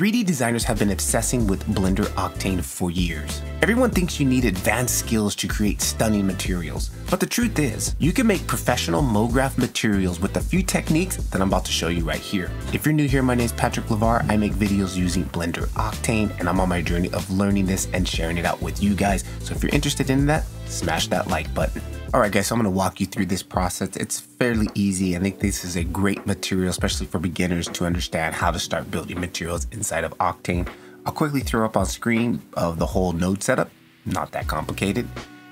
3D designers have been obsessing with Blender Octane for years. Everyone thinks you need advanced skills to create stunning materials, but the truth is, you can make professional MoGraph materials with a few techniques that I'm about to show you right here. If you're new here, my name is Patrick LeVar. I make videos using Blender Octane, and I'm on my journey of learning this and sharing it out with you guys. So if you're interested in that, smash that like button. Alright guys, so I'm to walk you through this process. It's fairly easy. I think this is a great material, especially for beginners to understand how to start building materials inside of Octane. I'll quickly throw up on screen of the whole node setup, not that complicated.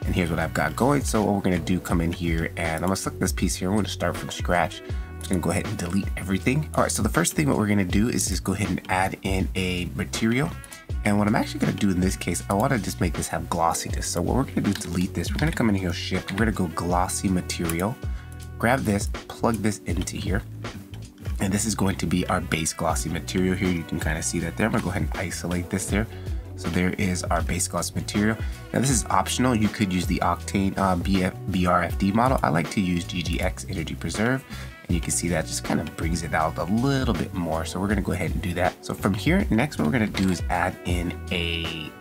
And here's what I've got going. So what we're to do, come in here and I'm to select this piece here. I'm to start from scratch. I'm just to go ahead and delete everything. Alright, so the first thing what we're to do is just go ahead and add in a material. And what I'm actually going to do in this case, I want to just make this have glossiness. So what we're going to do is delete this. We're going to come in here, shift. We're going to go glossy material. Grab this, plug this into here. And this is going to be our base glossy material here. You can kind of see that there. I'm going to go ahead and isolate this there. So there is our base gloss material. Now this is optional. You could use the Octane uh, BF, BRFD model. I like to use GGX Energy Preserve. And you can see that just kind of brings it out a little bit more. So we're gonna go ahead and do that. So from here, next what we're gonna do is add in a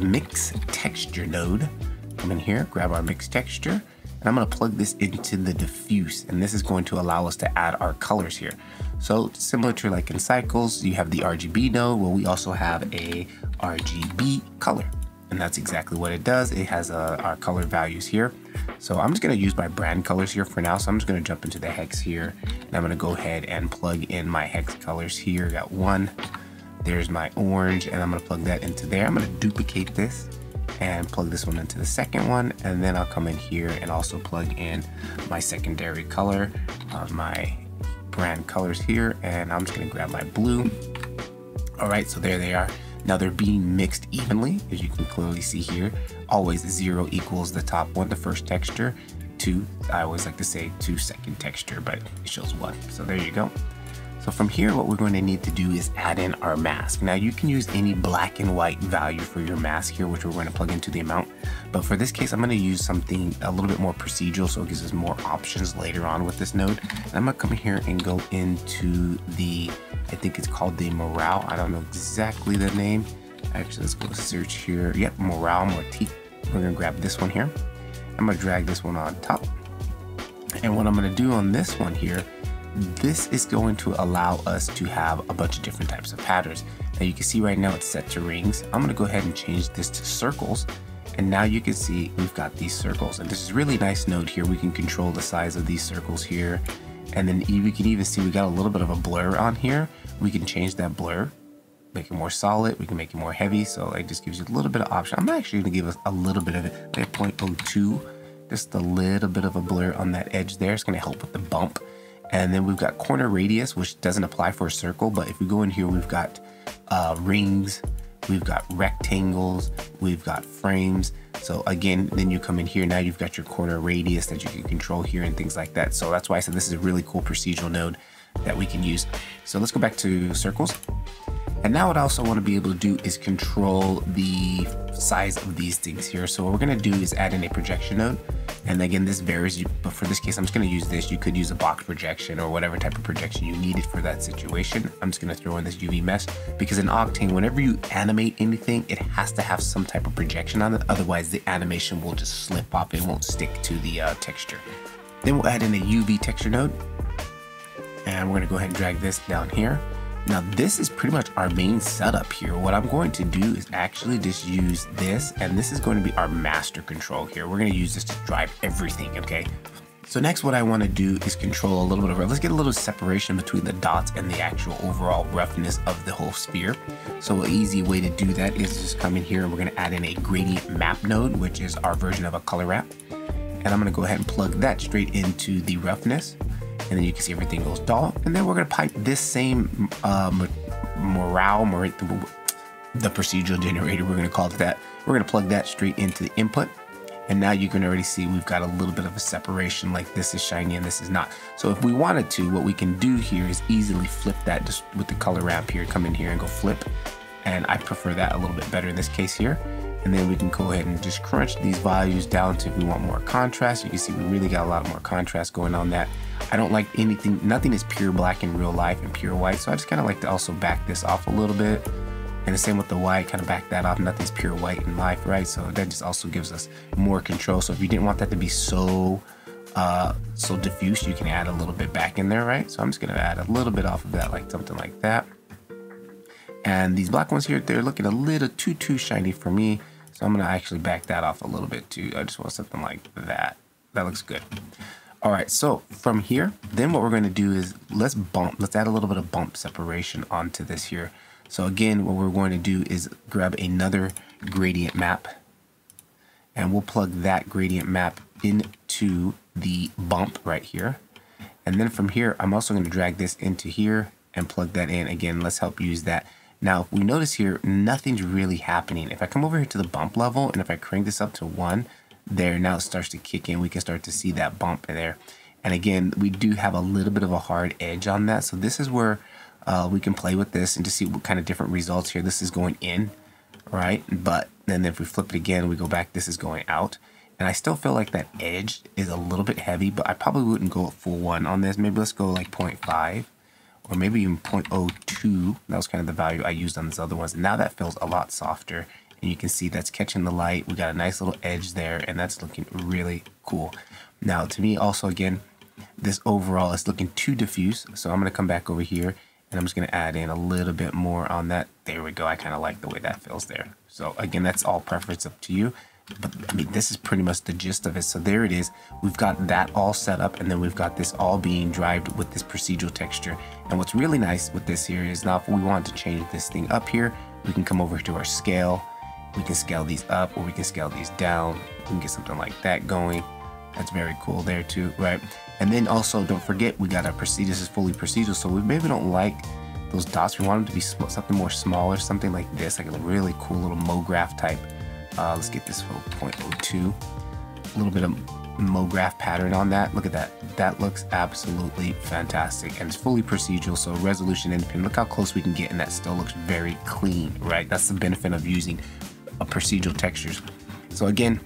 mix texture node. Come in here, grab our mix texture, and I'm gonna plug this into the diffuse. And this is going to allow us to add our colors here. So similar to like in cycles, you have the RGB node, well, we also have a RGB color. And that's exactly what it does. It has uh, our color values here. So I'm just gonna use my brand colors here for now. So I'm just gonna jump into the hex here and I'm gonna go ahead and plug in my hex colors here. Got one, there's my orange and I'm gonna plug that into there. I'm gonna duplicate this and plug this one into the second one. And then I'll come in here and also plug in my secondary color of my brand colors here. And I'm just gonna grab my blue. All right, so there they are. Now they're being mixed evenly, as you can clearly see here. Always zero equals the top one, the first texture. Two, I always like to say two second texture, but it shows one. So there you go. So from here, what we're going to need to do is add in our mask. Now you can use any black and white value for your mask here, which we're going to plug into the amount. But for this case, I'm going to use something a little bit more procedural so it gives us more options later on with this node. And I'm going to come here and go into the, I think it's called the morale. I don't know exactly the name. Actually, let's go search here. Yep, morale, motif. We're going to grab this one here. I'm going to drag this one on top. And what I'm going to do on this one here this is going to allow us to have a bunch of different types of patterns. Now you can see right now it's set to rings. I'm gonna go ahead and change this to circles. And now you can see we've got these circles. And this is really nice note here. We can control the size of these circles here. And then we can even see we got a little bit of a blur on here. We can change that blur, make it more solid. We can make it more heavy. So it just gives you a little bit of option. I'm actually gonna give us a little bit of it, like 0.02, just a little bit of a blur on that edge there. It's gonna help with the bump. And then we've got corner radius, which doesn't apply for a circle, but if we go in here, we've got uh, rings, we've got rectangles, we've got frames. So again, then you come in here, now you've got your corner radius that you can control here and things like that. So that's why I said this is a really cool procedural node that we can use. So let's go back to circles. And now what I also want to be able to do is control the size of these things here. So what we're going to do is add in a projection node. And again, this varies, but for this case, I'm just going to use this. You could use a box projection or whatever type of projection you needed for that situation. I'm just going to throw in this UV mesh because in Octane, whenever you animate anything, it has to have some type of projection on it. Otherwise, the animation will just slip off. It won't stick to the uh, texture. Then we'll add in a UV texture node. And we're going to go ahead and drag this down here. Now this is pretty much our main setup here. What I'm going to do is actually just use this and this is going to be our master control here. We're going to use this to drive everything, okay? So next what I want to do is control a little bit of, let's get a little separation between the dots and the actual overall roughness of the whole sphere. So an easy way to do that is just come in here and we're going to add in a gradient map node, which is our version of a color ramp. And I'm going to go ahead and plug that straight into the roughness and then you can see everything goes dull. And then we're gonna pipe this same uh, morale, mor the procedural generator, we're gonna call it that. We're gonna plug that straight into the input. And now you can already see we've got a little bit of a separation, like this is shiny and this is not. So if we wanted to, what we can do here is easily flip that just with the color ramp here, come in here and go flip. And I prefer that a little bit better in this case here. And then we can go ahead and just crunch these values down to if we want more contrast. You can see we really got a lot more contrast going on that. I don't like anything, nothing is pure black in real life and pure white. So I just kind of like to also back this off a little bit. And the same with the white, kind of back that off. Nothing's pure white in life, right? So that just also gives us more control. So if you didn't want that to be so uh, so diffuse, you can add a little bit back in there, right? So I'm just gonna add a little bit off of that, like something like that. And these black ones here, they're looking a little too, too shiny for me. So I'm gonna actually back that off a little bit too. I just want something like that. That looks good. All right, so from here, then what we're gonna do is let's bump, let's add a little bit of bump separation onto this here. So again, what we're going to do is grab another gradient map and we'll plug that gradient map into the bump right here. And then from here, I'm also to drag this into here and plug that in. Again, let's help use that. Now, we notice here, nothing's really happening. If I come over here to the bump level, and if I crank this up to one, there, now it starts to kick in. We can start to see that bump there. And again, we do have a little bit of a hard edge on that. So this is where uh, we can play with this and to see what kind of different results here. This is going in, right? But then if we flip it again, we go back, this is going out. And I still feel like that edge is a little bit heavy, but I probably wouldn't go full one on this. Maybe let's go like 0.5 or maybe even 0.02. That was kind of the value I used on these other ones. And now that feels a lot softer. And you can see that's catching the light. We got a nice little edge there and that's looking really cool. Now to me also again, this overall is looking too diffuse. So I'm gonna come back over here and I'm just gonna add in a little bit more on that. There we go. I kind of like the way that feels there. So again, that's all preference up to you but I mean, this is pretty much the gist of it. So there it is. We've got that all set up and then we've got this all being drived with this procedural texture. And what's really nice with this here is now if we want to change this thing up here, we can come over to our scale. We can scale these up or we can scale these down. We can get something like that going. That's very cool there too, right? And then also don't forget, we got our procedural, this is fully procedural. So we maybe don't like those dots. We want them to be something more smaller, something like this, like a really cool little MoGraph type uh, let's get this for 0.02. A little bit of MoGraph pattern on that. Look at that. That looks absolutely fantastic. And it's fully procedural, so resolution independent. Look how close we can get and that still looks very clean, right? That's the benefit of using a procedural textures. So again,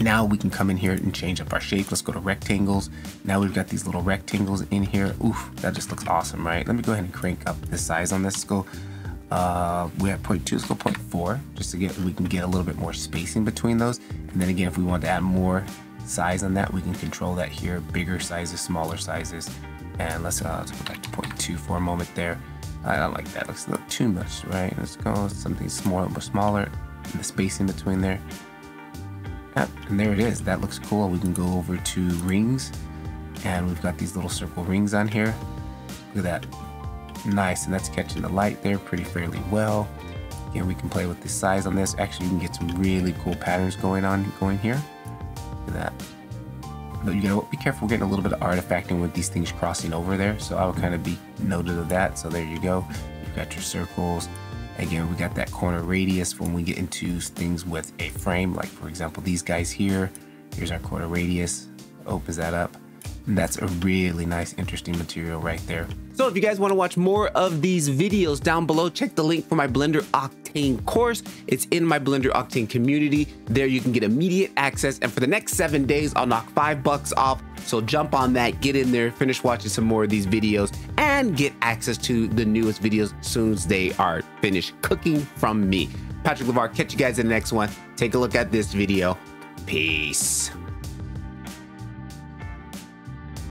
now we can come in here and change up our shape. Let's go to rectangles. Now we've got these little rectangles in here. Oof, that just looks awesome, right? Let me go ahead and crank up the size on this. Let's go uh, we have 0.2, let's go 0.4, just to get, we can get a little bit more spacing between those. And then again, if we want to add more size on that, we can control that here, bigger sizes, smaller sizes. And let's, uh, let's go back to 0.2 for a moment there. I don't like that, looks a little too much, right? Let's go something smaller, more smaller, the spacing between there. Yep, and there it is, that looks cool. We can go over to rings, and we've got these little circle rings on here. Look at that, Nice, and that's catching the light there pretty fairly well. Again, we can play with the size on this. Actually, you can get some really cool patterns going on going here. Look at that. But you gotta be careful getting a little bit of artifacting with these things crossing over there. So I would kind of be noted of that. So there you go. You've got your circles. Again, we got that corner radius when we get into things with a frame, like for example, these guys here. Here's our corner radius. Opens that up. That's a really nice, interesting material right there. So if you guys want to watch more of these videos down below, check the link for my Blender Octane course. It's in my Blender Octane community. There you can get immediate access. And for the next seven days, I'll knock five bucks off. So jump on that, get in there, finish watching some more of these videos, and get access to the newest videos as soon as they are finished cooking from me. Patrick LeVar, catch you guys in the next one. Take a look at this video. Peace.